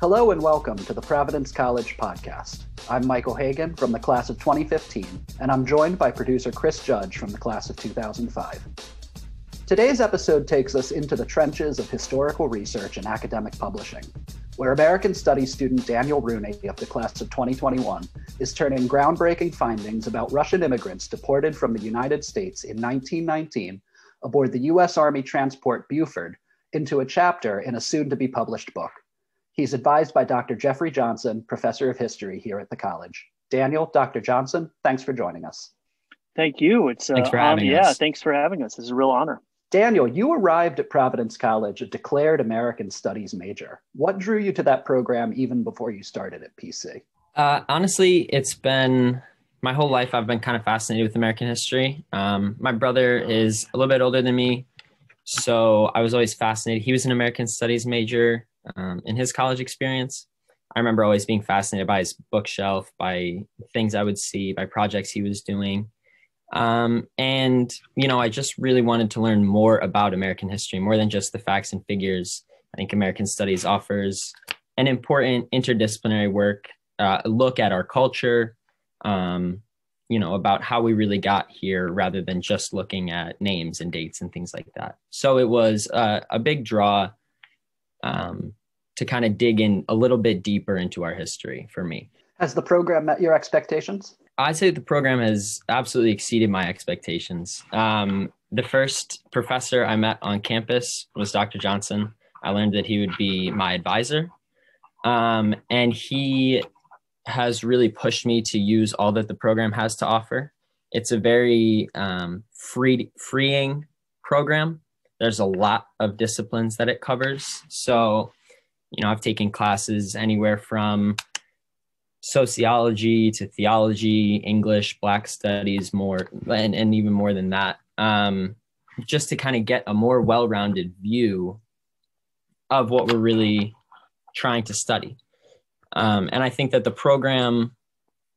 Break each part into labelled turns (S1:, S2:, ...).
S1: Hello and welcome to the Providence College podcast. I'm Michael Hagan from the class of 2015, and I'm joined by producer Chris Judge from the class of 2005. Today's episode takes us into the trenches of historical research and academic publishing, where American Studies student Daniel Rooney of the class of 2021 is turning groundbreaking findings about Russian immigrants deported from the United States in 1919 aboard the U.S. Army transport Buford into a chapter in a soon to be published book. He's advised by Dr. Jeffrey Johnson, professor of history here at the college. Daniel, Dr. Johnson, thanks for joining us.
S2: Thank you. It's
S3: uh, thanks for having
S2: um,
S3: us.
S2: Yeah, thanks for having us. It's a real honor.
S1: Daniel, you arrived at Providence College a declared American Studies major. What drew you to that program even before you started at PC?
S3: Uh, honestly, it's been my whole life. I've been kind of fascinated with American history. Um, my brother is a little bit older than me, so I was always fascinated. He was an American Studies major um, in his college experience. I remember always being fascinated by his bookshelf, by things I would see, by projects he was doing. Um, and, you know, I just really wanted to learn more about American history, more than just the facts and figures. I think American Studies offers an important interdisciplinary work, uh, look at our culture, um, you know, about how we really got here rather than just looking at names and dates and things like that. So it was uh, a big draw um, to kind of dig in a little bit deeper into our history for me.
S1: Has the program met your expectations?
S3: I'd say the program has absolutely exceeded my expectations. Um, the first professor I met on campus was Dr. Johnson. I learned that he would be my advisor. Um, and he has really pushed me to use all that the program has to offer. It's a very um, free, freeing program. There's a lot of disciplines that it covers. So you know, I've taken classes anywhere from sociology to theology, English, Black studies, more, and, and even more than that, um, just to kind of get a more well rounded view of what we're really trying to study. Um, and I think that the program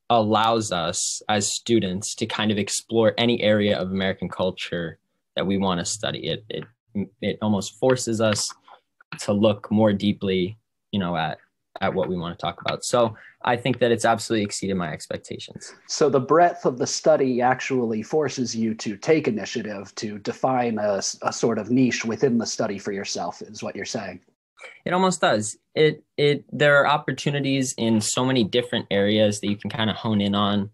S3: allows us as students to kind of explore any area of American culture that we want to study. It, it, it almost forces us to look more deeply, you know, at at what we want to talk about. So I think that it's absolutely exceeded my expectations.
S1: So the breadth of the study actually forces you to take initiative to define a, a sort of niche within the study for yourself, is what you're saying.
S3: It almost does. It it there are opportunities in so many different areas that you can kind of hone in on.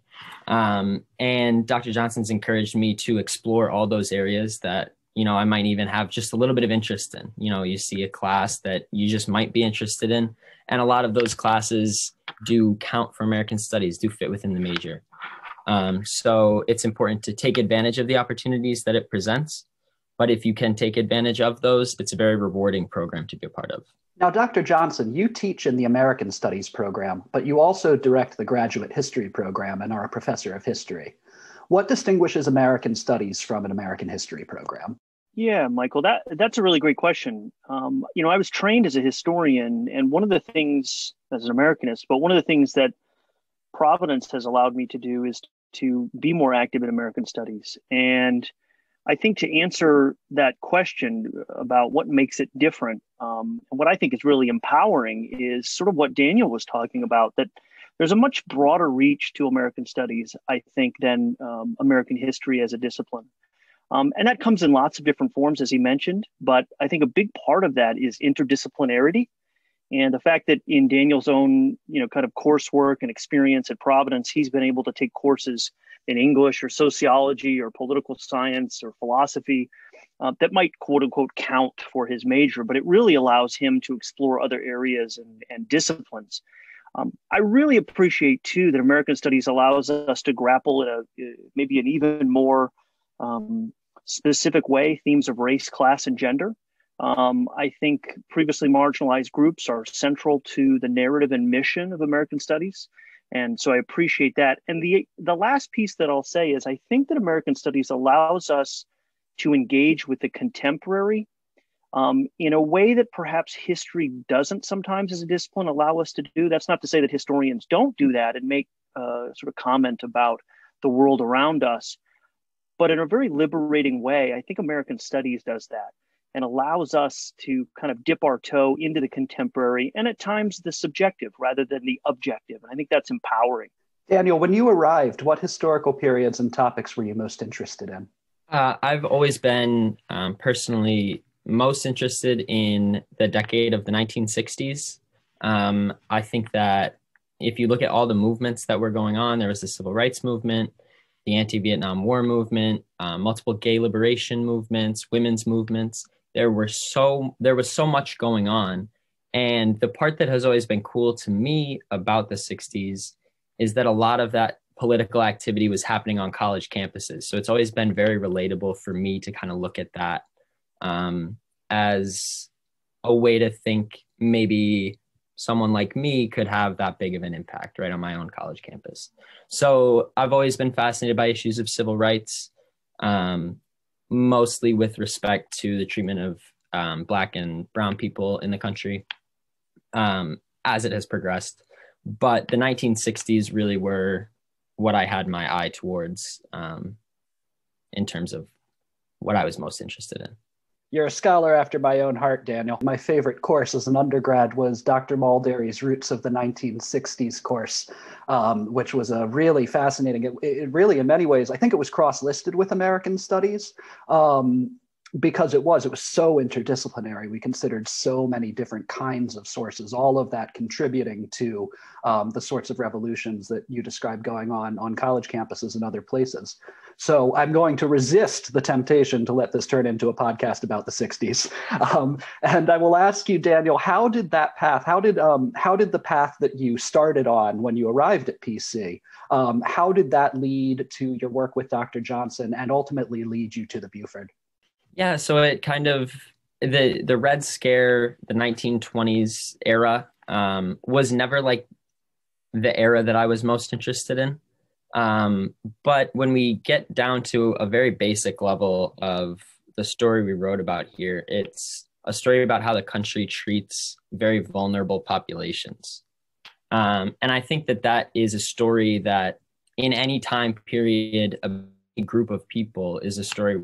S3: Um, and Dr. Johnson's encouraged me to explore all those areas that you know, I might even have just a little bit of interest in. You know, you see a class that you just might be interested in. And a lot of those classes do count for American studies, do fit within the major. Um, so it's important to take advantage of the opportunities that it presents. But if you can take advantage of those, it's a very rewarding program to be a part of.
S1: Now, Dr. Johnson, you teach in the American Studies program, but you also direct the graduate history program and are a professor of history. What distinguishes American Studies from an American history program?
S2: Yeah, Michael, that that's a really great question. Um, you know, I was trained as a historian, and one of the things as an Americanist, but one of the things that Providence has allowed me to do is to be more active in American studies. And I think to answer that question about what makes it different, um, and what I think is really empowering is sort of what Daniel was talking about that there's a much broader reach to American studies, I think, than um, American history as a discipline. Um, and that comes in lots of different forms, as he mentioned. But I think a big part of that is interdisciplinarity. And the fact that in Daniel's own, you know, kind of coursework and experience at Providence, he's been able to take courses in English or sociology or political science or philosophy uh, that might quote unquote count for his major, but it really allows him to explore other areas and, and disciplines. Um, I really appreciate too that American Studies allows us to grapple at a maybe an even more um, specific way themes of race, class, and gender. Um, I think previously marginalized groups are central to the narrative and mission of American Studies. And so I appreciate that. And the, the last piece that I'll say is I think that American Studies allows us to engage with the contemporary um, in a way that perhaps history doesn't sometimes as a discipline allow us to do. That's not to say that historians don't do that and make uh, sort of comment about the world around us. But in a very liberating way, I think American Studies does that. and allows us to kind of dip our toe into the contemporary and at times the subjective rather than the objective. And I think that's empowering.
S1: Daniel, when you arrived, what historical periods and topics were you most interested in?
S3: Uh, I've always been um, personally most interested in the decade of the 1960s. Um, I think that if you look at all the movements that were going on, there was the civil rights movement, the anti-Vietnam War movement, uh, multiple gay liberation movements, women's movements. There were so there was so much going on, and the part that has always been cool to me about the '60s is that a lot of that political activity was happening on college campuses. So it's always been very relatable for me to kind of look at that um, as a way to think maybe someone like me could have that big of an impact right on my own college campus. So I've always been fascinated by issues of civil rights, um, mostly with respect to the treatment of um, Black and Brown people in the country um, as it has progressed. But the 1960s really were what I had my eye towards um, in terms of what I was most interested in.
S1: You're a scholar after my own heart, Daniel. My favorite course as an undergrad was Dr. Mulderry's Roots of the 1960s course, um, which was a really fascinating. It, it, really, in many ways, I think it was cross-listed with American Studies. Um, because it was it was so interdisciplinary we considered so many different kinds of sources all of that contributing to um, the sorts of revolutions that you described going on on college campuses and other places so I'm going to resist the temptation to let this turn into a podcast about the 60s. Um, and I will ask you, Daniel, how did that path, how did, um, how did the path that you started on when you arrived at PC, um, how did that lead to your work with Dr. Johnson and ultimately lead you to the Buford?
S3: Yeah, so it kind of, the, the Red Scare, the 1920s era, um, was never like the era that I was most interested in. Um, but when we get down to a very basic level of the story we wrote about here, it's a story about how the country treats very vulnerable populations. Um, and I think that that is a story that, in any time period, a group of people is a story.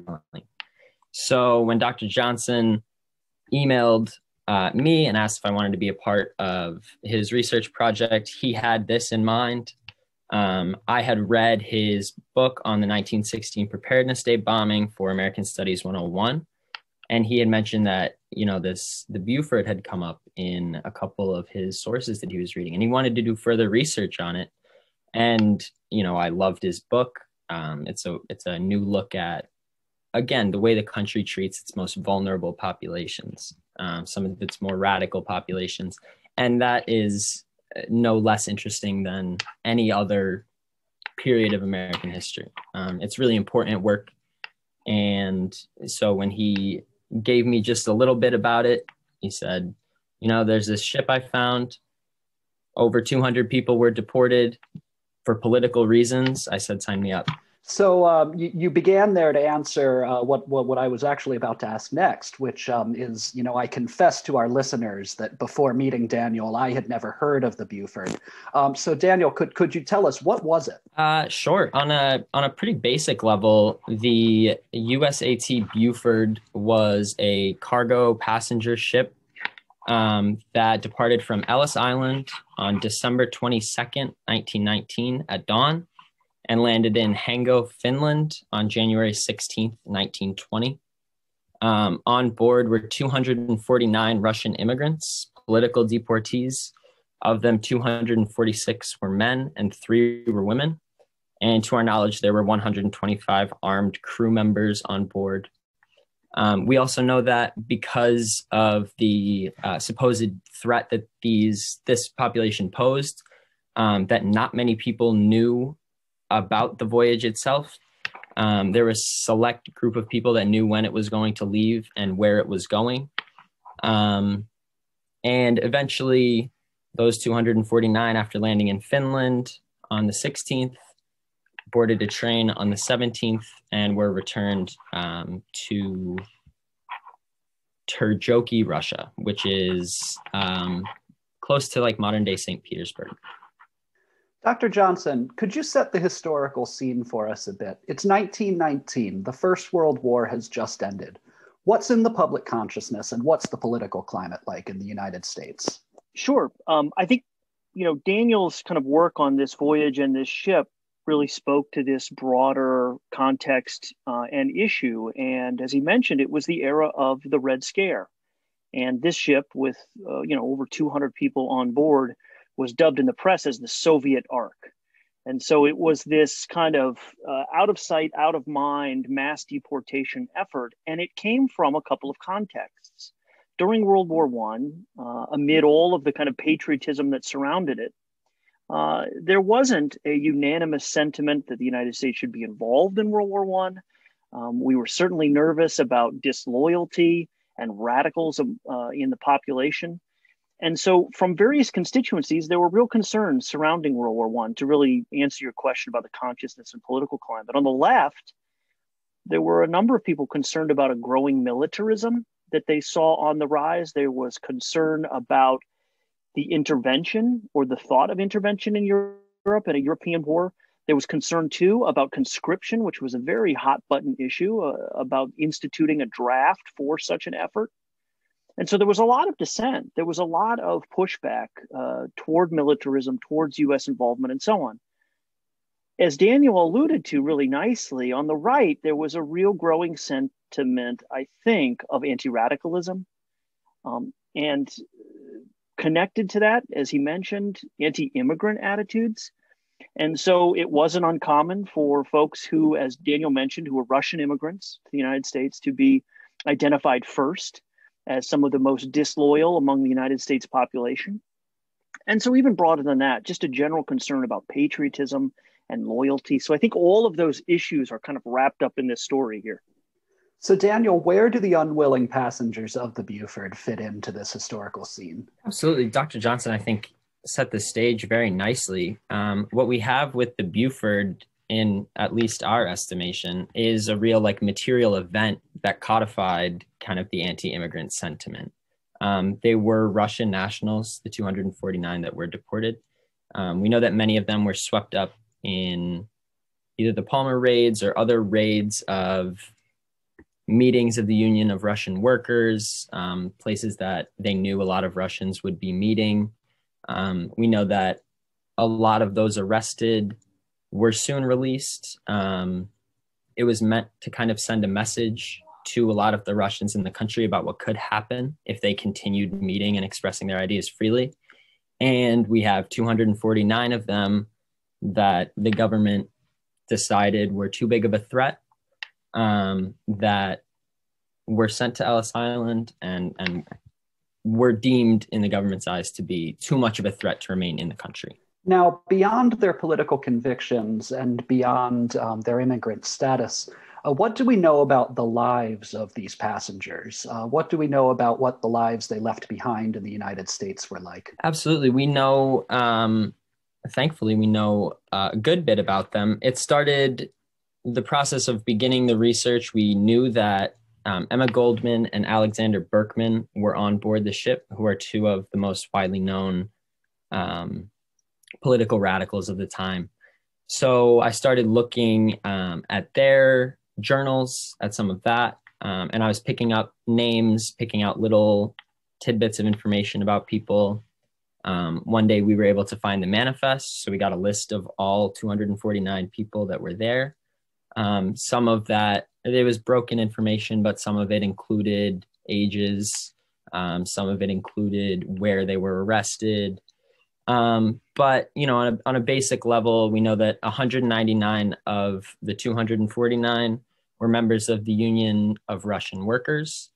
S3: So when Dr. Johnson emailed uh, me and asked if I wanted to be a part of his research project, he had this in mind. Um, I had read his book on the 1916 Preparedness Day bombing for American Studies 101, and he had mentioned that you know this the Buford had come up in a couple of his sources that he was reading, and he wanted to do further research on it. And you know, I loved his book. Um, it's a it's a new look at again the way the country treats its most vulnerable populations, um, some of its more radical populations, and that is no less interesting than any other period of American history. Um, it's really important work. And so when he gave me just a little bit about it, he said, You know, there's this ship I found. Over 200 people were deported for political reasons. I said, Sign me up.
S1: So um, you, you, began there to answer uh, what, what, what I was actually about to ask next, which um, is, you know, I confess to our listeners that before meeting Daniel, I had never heard of the Buford. Um, so Daniel, could could you tell us what was it?
S3: Uh, sure. On a on a pretty basic level, the USAT Buford was a cargo passenger ship um, that departed from Ellis Island on December twenty second, nineteen nineteen, at dawn and landed in Hango, Finland on January 16th, 1920. Um, on board were 249 Russian immigrants, political deportees. Of them, 246 were men and three were women. And to our knowledge, there were 125 armed crew members on board. Um, we also know that because of the uh, supposed threat that these this population posed, um, that not many people knew about the voyage itself. Um, there was a select group of people that knew when it was going to leave and where it was going. Um, and eventually, those 249, after landing in Finland on the 16th, boarded a train on the 17th and were returned um, to Terijoki, Russia, which is um, close to like modern day St. Petersburg.
S1: Dr. Johnson, could you set the historical scene for us a bit? It's 1919. The First World War has just ended. What's in the public consciousness and what's the political climate like in the United States?
S2: Sure. Um, I think, you know, Daniel's kind of work on this voyage and this ship really spoke to this broader context uh, and issue. And as he mentioned, it was the era of the Red Scare. And this ship, with uh, you know over 200 people on board, was dubbed in the press as the Soviet Ark. And so it was this kind of uh, out of sight, out of mind mass deportation effort. And it came from a couple of contexts. During World War One, uh, amid all of the kind of patriotism that surrounded it, uh, there wasn't a unanimous sentiment that the United States should be involved in World War One. Um, we were certainly nervous about disloyalty and radicals uh, in the population. And so, from various constituencies, there were real concerns surrounding World War One. To really answer your question about the consciousness and political climate, on the left, there were a number of people concerned about a growing militarism that they saw on the rise. There was concern about the intervention or the thought of intervention in Europe in a European war. There was concern too about conscription, which was a very hot button issue uh, about instituting a draft for such an effort. And so there was a lot of dissent. There was a lot of pushback uh, toward militarism, towards US involvement, and so on. As Daniel alluded to really nicely, on the right, there was a real growing sentiment, I think, of anti radicalism. Um, and connected to that, as he mentioned, anti immigrant attitudes. And so it wasn't uncommon for folks who, as Daniel mentioned, who were Russian immigrants to the United States to be identified first as some of the most disloyal among the United States population. And so, even broader than that, just a general concern about patriotism and loyalty. So, I think all of those issues are kind of wrapped up in this story here.
S1: So, Daniel, where do the unwilling passengers of the Buford fit into this historical scene?
S3: Absolutely. Dr. Johnson, I think, set the stage very nicely. Um, what we have with the Buford in at least our estimation, is a real like material event that codified kind of the anti-immigrant sentiment. Um, they were Russian nationals, the 249 that were deported. Um, we know that many of them were swept up in either the Palmer raids or other raids of meetings of the Union of Russian Workers, um, places that they knew a lot of Russians would be meeting. Um, we know that a lot of those arrested were soon released. Um, it was meant to kind of send a message to a lot of the Russians in the country about what could happen if they continued meeting and expressing their ideas freely. And we have 249 of them that the government decided were too big of a threat um, that were sent to Ellis Island and, and were deemed in the government's eyes to be too much of a threat to remain in the country.
S1: Now, beyond their political convictions and beyond um, their immigrant status, uh, what do we know about the lives of these passengers? Uh, what do we know about what the lives they left behind in the United States were like?
S3: Absolutely. We know, um, thankfully, we know a good bit about them. It started the process of beginning the research. We knew that um, Emma Goldman and Alexander Berkman were on board the ship, who are two of the most widely known um, political radicals of the time. So I started looking um, at their journals, at some of that, um, and I was picking up names, picking out little tidbits of information about people. Um, one day we were able to find the manifest, so we got a list of all 249 people that were there. Um, some of that it was broken information, but some of it included ages. Um, some of it included where they were arrested, um, but you know, on a, on a basic level, we know that 199 of the 249 were members of the Union of Russian Workers.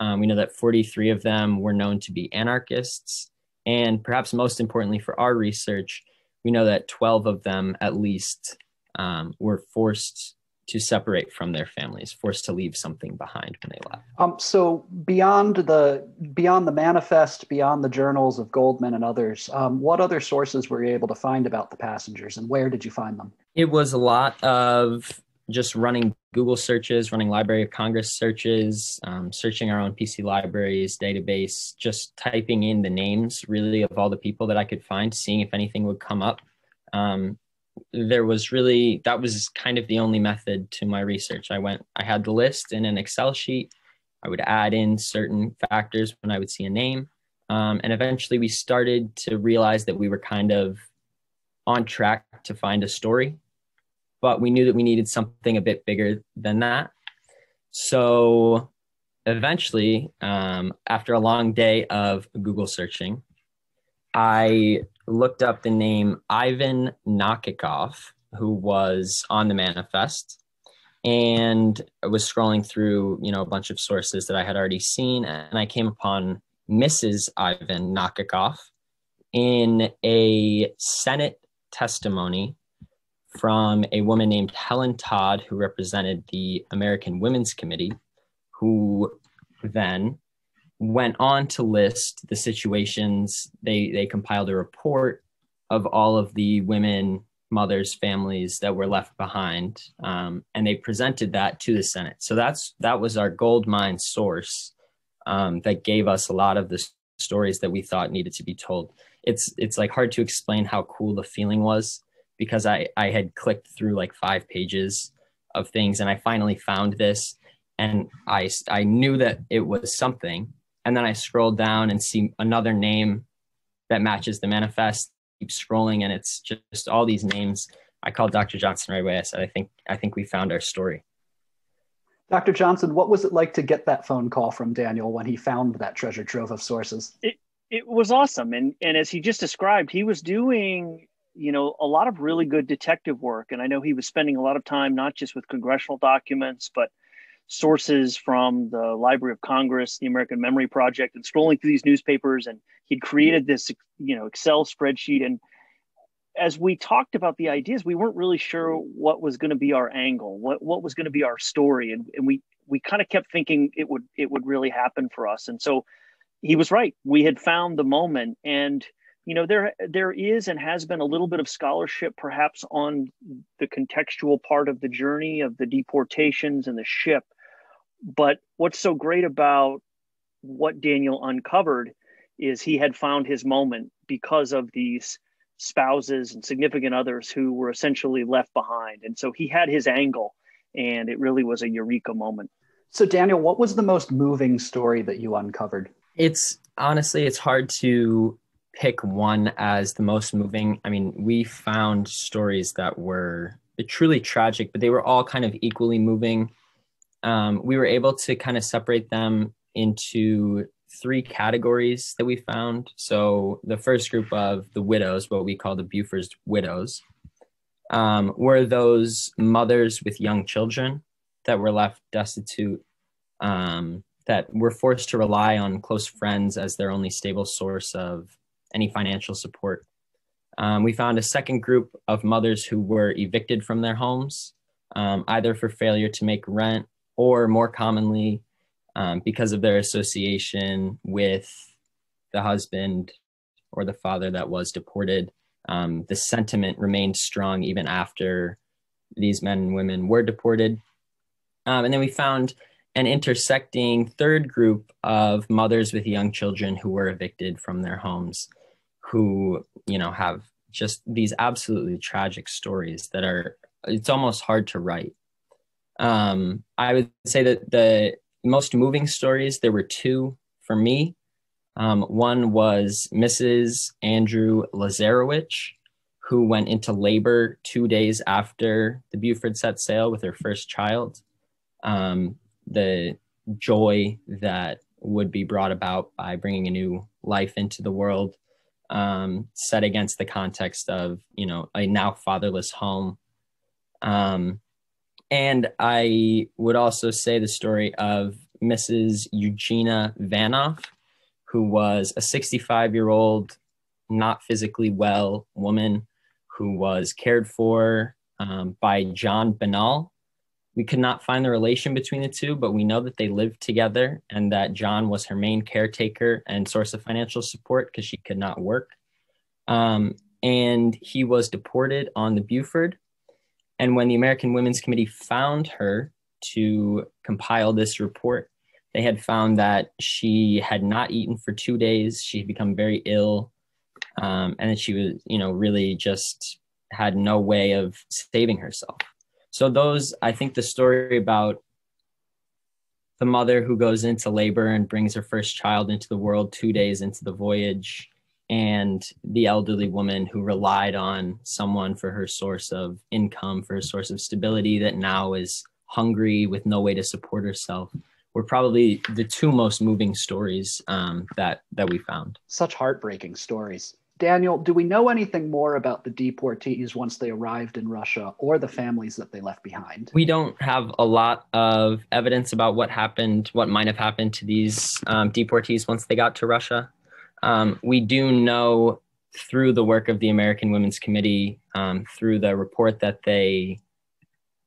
S3: Um, we know that 43 of them were known to be anarchists, and perhaps most importantly for our research, we know that 12 of them at least um, were forced to separate from their families, forced to leave something behind when they left.
S1: Um, so beyond the beyond the manifest, beyond the journals of Goldman and others, um, what other sources were you able to find about the passengers, and where did you find them?
S3: It was a lot of just running Google searches, running Library of Congress searches, um, searching our own PC libraries database, just typing in the names really of all the people that I could find, seeing if anything would come up. Um, there was really that was kind of the only method to my research. I went, I had the list in an Excel sheet. I would add in certain factors when I would see a name. Um, and eventually we started to realize that we were kind of on track to find a story, but we knew that we needed something a bit bigger than that. So eventually, um, after a long day of Google searching, I looked up the name Ivan Nakikov, who was on the manifest and I was scrolling through, you know, a bunch of sources that I had already seen, and I came upon Mrs. Ivan Nakikov in a Senate testimony from a woman named Helen Todd, who represented the American Women's Committee, who then went on to list the situations. They they compiled a report of all of the women mothers families that were left behind um, and they presented that to the senate. So that's that was our gold mine source um, that gave us a lot of the stories that we thought needed to be told. It's it's like hard to explain how cool the feeling was because i i had clicked through like five pages of things and i finally found this and i i knew that it was something and then i scroll down and see another name that matches the manifest keep scrolling and it's just all these names. I called Dr. Johnson right away. I said, I think I think we found our story.
S1: Dr. Johnson, what was it like to get that phone call from Daniel when he found that treasure trove of sources?
S2: It it was awesome. And and as he just described, he was doing, you know, a lot of really good detective work. And I know he was spending a lot of time not just with congressional documents, but sources from the Library of Congress, the American Memory Project, and scrolling through these newspapers. And he'd created this, you know, Excel spreadsheet. And as we talked about the ideas, we weren't really sure what was going to be our angle, what what was going to be our story, and, and we we kind of kept thinking it would it would really happen for us. And so he was right. We had found the moment, and you know there there is and has been a little bit of scholarship perhaps on the contextual part of the journey of the deportations and the ship but what's so great about what Daniel uncovered is he had found his moment because of these spouses and significant others who were essentially left behind. And so he had his angle, and it really was a eureka moment.
S1: So, Daniel, what was the most moving story that you uncovered?
S3: It's honestly, it's hard to pick one as the most moving. I mean, we found stories that were truly tragic, but they were all kind of equally moving um, we were able to kind of separate them into three categories that we found. So the first group of the widows, what we call the Buford's widows, um, were those mothers with young children that were left destitute, um, that were forced to rely on close friends as their only stable source of any financial support. Um, we found a second group of mothers who were evicted from their homes, um, either for failure to make rent or more commonly, um, because of their association with the husband or the father that was deported, um, the sentiment remained strong even after these men and women were deported. Um, and then we found an intersecting third group of mothers with young children who were evicted from their homes, who, you know, have just these absolutely tragic stories that are, it's almost hard to write. Um, I would say that the most moving stories, there were two for me. Um, one was Mrs. Andrew Lazarowicz, who went into labor two days after the Buford set sail with her first child. Um, the joy that would be brought about by bringing a new life into the world, um, set against the context of you know a now fatherless home. Um, and I would also say the story of Mrs. Eugenia Vanoff, who was a 65 year old, not physically well woman who was cared for um, by John Banal. We could not find the relation between the two, but we know that they lived together and that John was her main caretaker and source of financial support because she could not work. Um, and he was deported on the Buford and when the American Women's Committee found her to compile this report, they had found that she had not eaten for two days. She had become very ill. Um, and that she was, you know, really just had no way of saving herself. So, those, I think the story about the mother who goes into labor and brings her first child into the world two days into the voyage, and the elderly woman who relied on someone for her source of income, for a source of stability that now is hungry with no way to support herself were probably the two most moving stories um, that that we found.
S1: Such heartbreaking stories. Daniel, do we know anything more about the deportees once they arrived in Russia or the families that they left behind?
S3: We don't have a lot of evidence about what happened, what might have happened to these um, deportees once they got to Russia. Um, we do know through the work of the American Women's Committee, um, through the report that they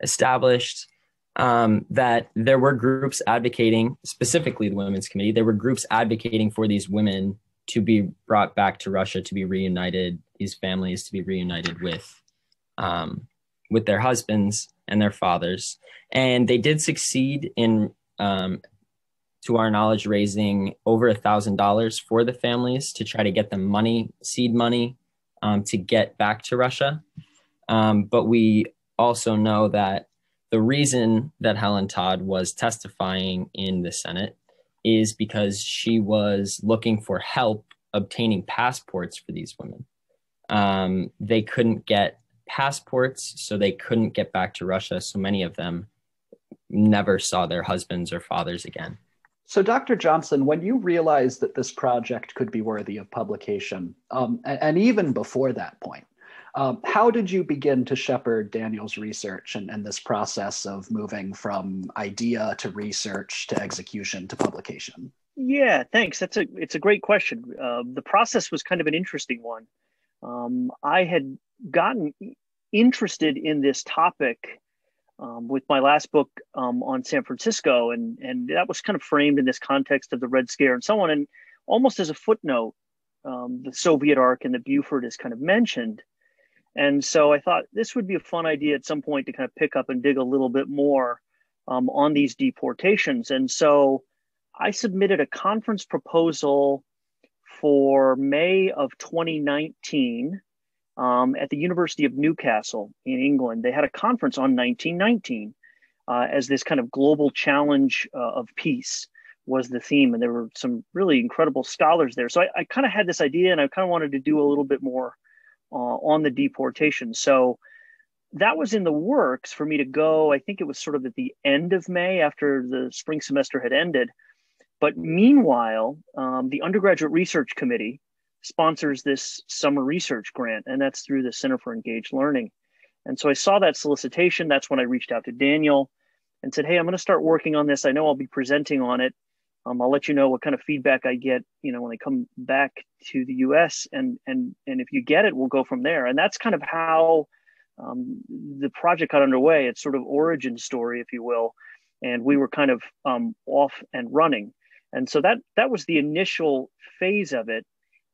S3: established, um, that there were groups advocating, specifically the Women's Committee, there were groups advocating for these women to be brought back to Russia to be reunited, these families to be reunited with um, with their husbands and their fathers, and they did succeed in, um, to our knowledge, raising over a thousand dollars for the families to try to get them money, seed money, um, to get back to Russia. Um, but we also know that the reason that Helen Todd was testifying in the Senate is because she was looking for help obtaining passports for these women. Um, they couldn't get passports, so they couldn't get back to Russia. So many of them never saw their husbands or fathers again.
S1: So, Dr. Johnson, when you realized that this project could be worthy of publication, um, and, and, even before that point, um, how did you begin to shepherd Daniel's research and, and, this process of moving from idea to research to execution to publication?
S2: Yeah, thanks. That's a it's a great question. Uh, the process was kind of an interesting one. Um, I had gotten interested in this topic um, with my last book um, on San Francisco, and and that was kind of framed in this context of the Red Scare and so on. And almost as a footnote, um, the Soviet Ark and the Buford is kind of mentioned. And so I thought this would be a fun idea at some point to kind of pick up and dig a little bit more um, on these deportations. And so I submitted a conference proposal for May of 2019 um, at the University of Newcastle in England. They had a conference on 1919 uh, as this kind of global challenge uh, of peace was the theme. And there were some really incredible scholars there. So I, I kind of had this idea and I kind of wanted to do a little bit more uh, on the deportation. So that was in the works for me to go. I think it was sort of at the end of May after the spring semester had ended. But meanwhile, um, the undergraduate research committee sponsors this summer research grant, and that's through the Center for Engaged Learning. And so I saw that solicitation. That's when I reached out to Daniel and said, Hey, I'm going to start working on this. I know I'll be presenting on it. Um, I'll let you know what kind of feedback I get, you know, when I come back to the U.S. and and and if you get it, we'll go from there. And that's kind of how um, the project got underway. It's sort of origin story, if you will. And we were kind of um, off and running. And so that that was the initial phase of it.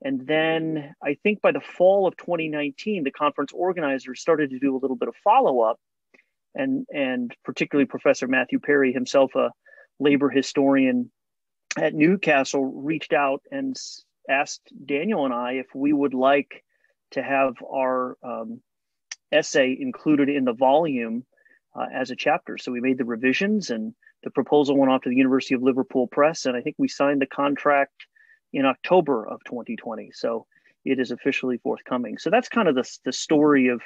S2: And then I think by the fall of 2019, the conference organizers started to do a little bit of follow up, and and particularly Professor Matthew Perry himself, a labor historian at Newcastle reached out and asked Daniel and I if we would like to have our um, essay included in the volume uh, as a chapter. So we made the revisions and the proposal went off to the University of Liverpool Press. And I think we signed the contract in October of 2020. So it is officially forthcoming. So that's kind of the, the story of,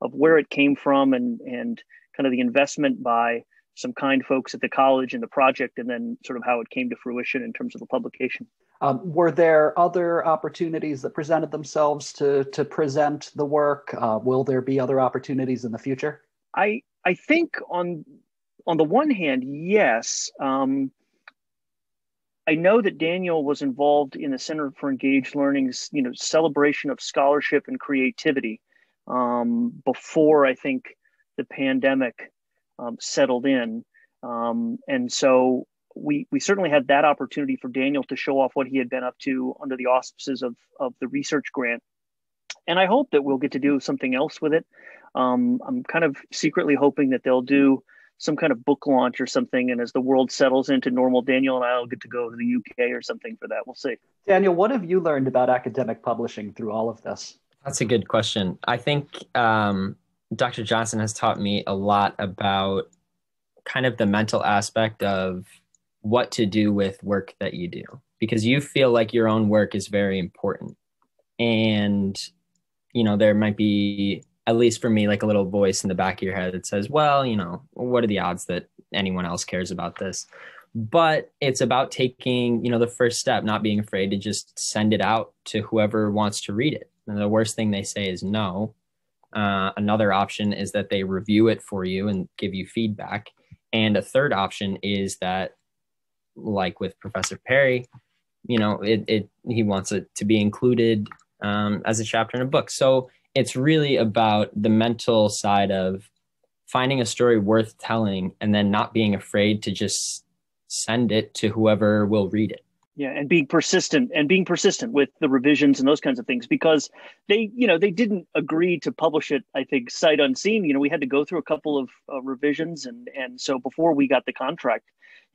S2: of where it came from and, and kind of the investment by some kind folks at the college and the project, and then sort of how it came to fruition in terms of the publication.
S1: Um, were there other opportunities that presented themselves to to present the work? Uh, will there be other opportunities in the future?
S2: I I think on on the one hand, yes. Um, I know that Daniel was involved in the Center for Engaged Learning's, you know, celebration of scholarship and creativity um, before I think the pandemic um, settled in. Um, and so we we certainly had that opportunity for Daniel to show off what he had been up to under the auspices of of the research grant. And I hope that we'll get to do something else with it. Um, I'm kind of secretly hoping that they'll do some kind of book launch or something. And as the world settles into normal, Daniel and I will get to go to the UK or something for that. We'll see.
S1: Daniel, what have you learned about academic publishing through all of this?
S3: That's a good question. I think um, Dr. Johnson has taught me a lot about kind of the mental aspect of what to do with work that you do because you feel like your own work is very important and you know there might be at least for me like a little voice in the back of your head that says well you know what are the odds that anyone else cares about this? But it's about taking you know the first step not being afraid to just send it out to whoever wants to read it. And the worst thing they say is no. Uh, another option is that they review it for you and give you feedback. And a third option is that like with professor perry you know it, it he wants it to be included um, as a chapter in a book. So it's really about the mental side of finding a story worth telling and then not being afraid to just send it to whoever will read it.
S2: Yeah and being persistent and being persistent with the revisions and those kinds of things because they you know they didn't agree to publish it i think sight unseen. You know we had to go through a couple of uh, revisions and and so before we got the contract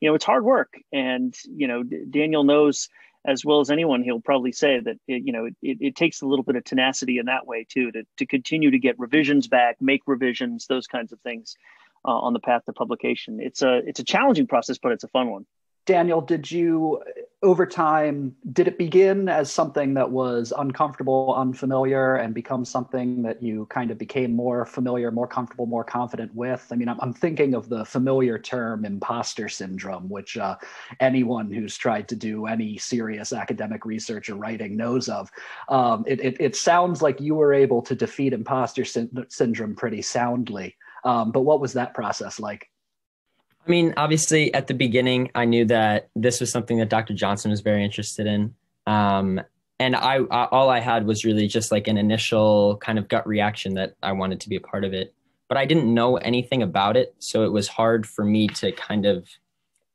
S2: you know it's hard work. And you know daniel knows as well as anyone, he'll probably say that it, you know it, it, takes a little bit of tenacity in that way too to to continue to get revisions back, make revisions, those kinds of things uh, on the path to publication. It's a it's a challenging process, but it's a fun one.
S1: Daniel, did you, over time, did it begin as something that was uncomfortable, unfamiliar, and become something that you kind of became more familiar, more comfortable, more confident with? I mean, I'm, I'm thinking of the familiar term imposter syndrome, which uh, anyone who's tried to do any serious academic research or writing knows of. Um, it, it, it, sounds like you were able to defeat imposter sy- syndrome pretty soundly. Um, but what was that process like?
S3: I mean, obviously, at the beginning, I knew that this was something that Dr. Johnson was very interested in. Um, and I, I, all I had was really just like an initial kind of gut reaction that I wanted to be a part of it. But I didn't know anything about it. So it was hard for me to kind of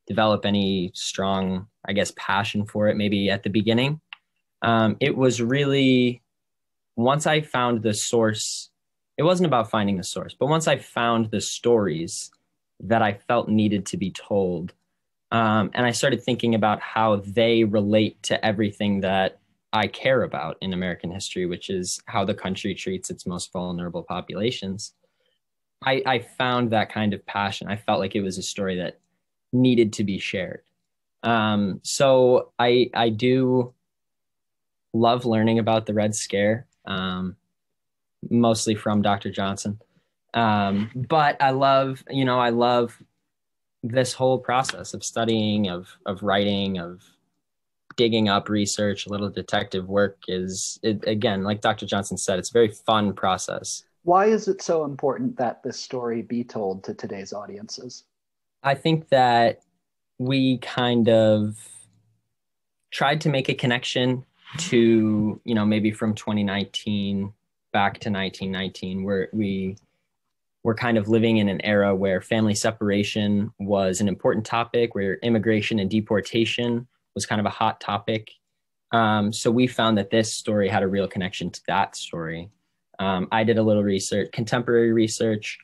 S3: develop any strong, I guess, passion for it maybe at the beginning. Um, it was really once I found the source, it wasn't about finding the source, but once I found the stories that I felt needed to be told. Um, and I started thinking about how they relate to everything that I care about in American history, which is how the country treats its most vulnerable populations. I, I found that kind of passion. I felt like it was a story that needed to be shared. Um, so I I do love learning about the Red Scare, um, mostly from Dr. Johnson. Um, but I love, you know, I love this whole process of studying, of of writing, of digging up research, a little detective work is it, again, like Dr. Johnson said, it's a very fun process.
S1: Why is it so important that this story be told to today's audiences?
S3: I think that we kind of tried to make a connection to, you know, maybe from 2019 back to 1919, where we we're kind of living in an era where family separation was an important topic, where immigration and deportation was kind of a hot topic. Um, so we found that this story had a real connection to that story. Um, I did a little research, contemporary research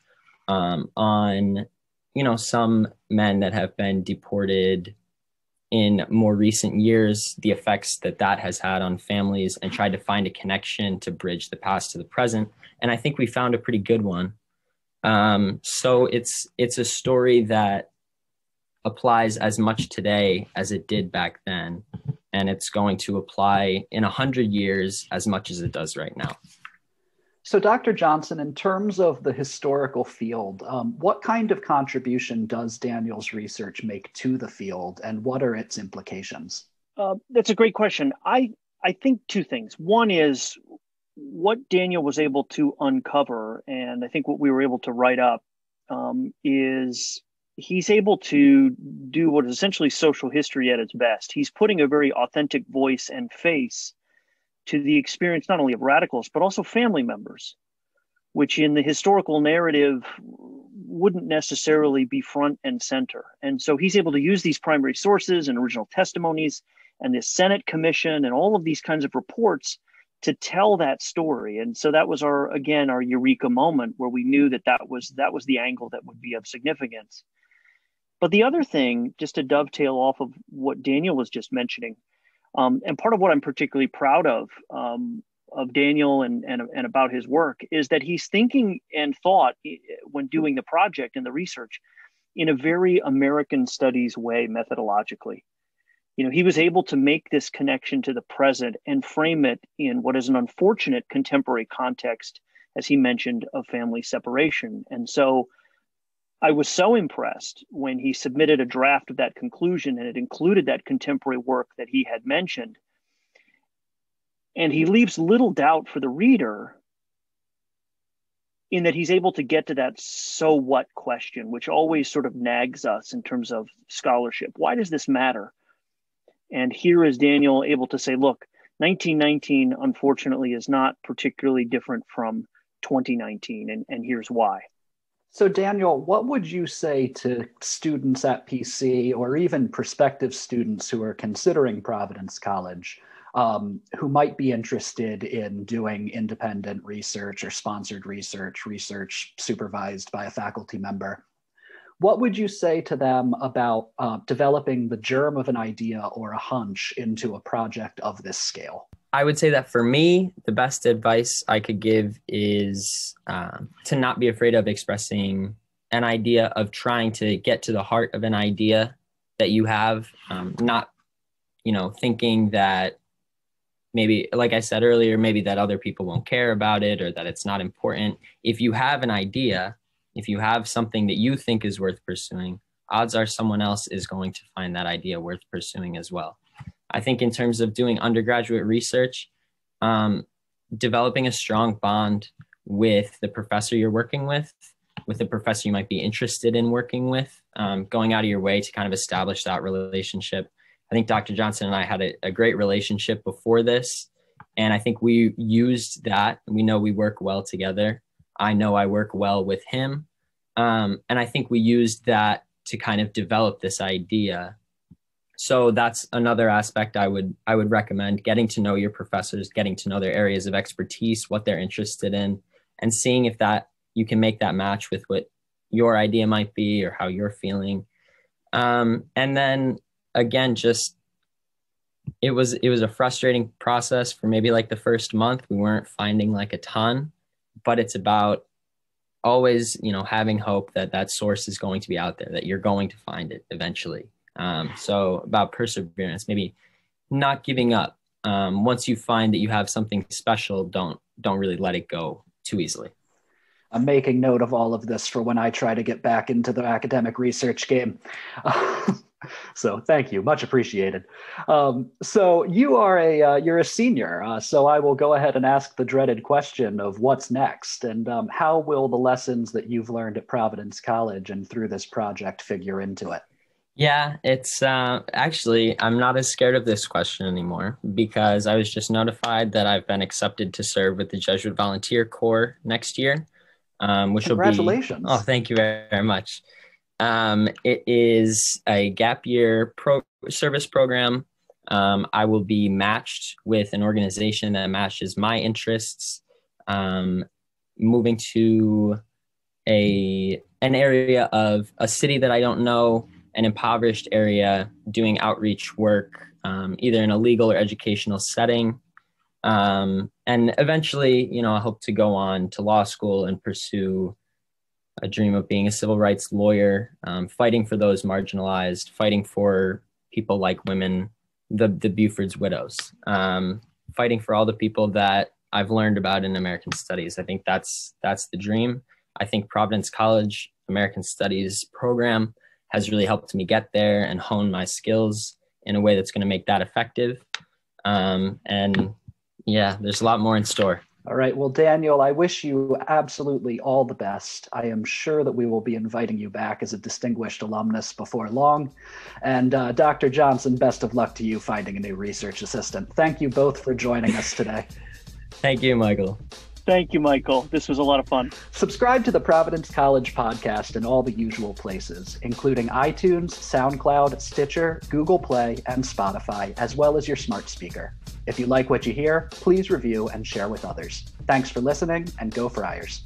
S3: um, on, you know, some men that have been deported in more recent years, the effects that that has had on families, and tried to find a connection to bridge the past to the present. And I think we found a pretty good one. Um, so it's it's a story that applies as much today as it did back then, and it's going to apply in a hundred years as much as it does right now.
S1: So, Dr. Johnson, in terms of the historical field, um, what kind of contribution does Daniel's research make to the field, and what are its implications?
S2: Uh, that's a great question. I I think two things. One is what Daniel was able to uncover, and I think what we were able to write up, um, is he's able to do what is essentially social history at its best. He's putting a very authentic voice and face to the experience not only of radicals, but also family members, which in the historical narrative wouldn't necessarily be front and center. And so he's able to use these primary sources and original testimonies and the Senate Commission and all of these kinds of reports to tell that story and so that was our again our eureka moment where we knew that that was that was the angle that would be of significance but the other thing just to dovetail off of what daniel was just mentioning um, and part of what i'm particularly proud of um, of daniel and, and and about his work is that he's thinking and thought eh, when doing the project and the research in a very American studies way methodologically. You know, he was able to make this connection to the present and frame it in what is an unfortunate contemporary context, as he mentioned, of family separation. And so I was so impressed when he submitted a draft of that conclusion and it included that contemporary work that he had mentioned. And he leaves little doubt for the reader in that he's able to get to that so what question, which always sort of nags us in terms of scholarship. Why does this matter? And here is Daniel able to say, look, 1919, unfortunately, is not particularly different from 2019, and, and here's why.
S1: So, Daniel, what would you say to students at PC or even prospective students who are considering Providence College um, who might be interested in doing independent research or sponsored research, research supervised by a faculty member? What would you say to them about uh, developing the germ of an idea or a hunch into a project of this scale?
S3: I would say that for me, the best advice I could give is um, to not be afraid of expressing an idea, of trying to get to the heart of an idea that you have, um, not, you know, thinking that maybe, like I said earlier, maybe that other people won't care about it or that it's not important. If you have an idea, if you have something that you think is worth pursuing, odds are someone else is going to find that idea worth pursuing as well. I think in terms of doing undergraduate research, um, developing a strong bond with the professor you're working with, with the professor you might be interested in working with, um, going out of your way to kind of establish that relationship. I think Dr. Johnson and I had a, a great relationship before this, and I think we used that. We know we work well together. I know I work well with him. Um, and I think we used that to kind of develop this idea. So that's another aspect i would i would recommend getting to know your professors getting to know their areas of expertise what they're interested in and seeing if that you can make that match with what your idea might be or how you're feeling. Um, and then again just it was it was a frustrating process for maybe like the first month. We weren't finding like a ton but it's about always you know having hope that that source is going to be out there that you're going to find it eventually um, so about perseverance, maybe not giving up. Um, once you find that you have something special, don't don't really let it go too easily.
S1: I'm making note of all of this for when I try to get back into the academic research game. so thank you, much appreciated. Um, so you are a uh, you're a senior, uh, so I will go ahead and ask the dreaded question of what's next, and um, how will the lessons that you've learned at Providence College and through this project figure into it?
S3: Yeah, it's uh, actually, I'm not as scared of this question anymore because I was just notified that I've been accepted to serve with the Jesuit Volunteer Corps next year, um, which will be.
S1: Congratulations.
S3: Oh, thank you very much. Um, it is a gap year pro service program. Um, I will be matched with an organization that matches my interests. Um, moving to a an area of a city that I don't know an impoverished area doing outreach work, um, either in a legal or educational setting. Um, and eventually, you know, I hope to go on to law school and pursue a dream of being a civil rights lawyer, um, fighting for those marginalized, fighting for people like women, the, the Buford's widows, um, fighting for all the people that I've learned about in American studies. I think that's, that's the dream. I think Providence College American Studies program has really helped me get there and hone my skills in a way that's going to make that effective. Um, and yeah, there's a lot more in store.
S1: All right. Well, Daniel, I wish you absolutely all the best. I am sure that we will be inviting you back as a distinguished alumnus before long. And uh, Dr. Johnson, best of luck to you finding a new research assistant. Thank you both for joining us today.
S3: Thank you, Michael.
S2: Thank you, Michael. This was a lot of fun.
S1: Subscribe to the Providence College podcast in all the usual places, including iTunes, SoundCloud, Stitcher, Google Play, and Spotify, as well as your smart speaker. If you like what you hear, please review and share with others. Thanks for listening, and go Friars.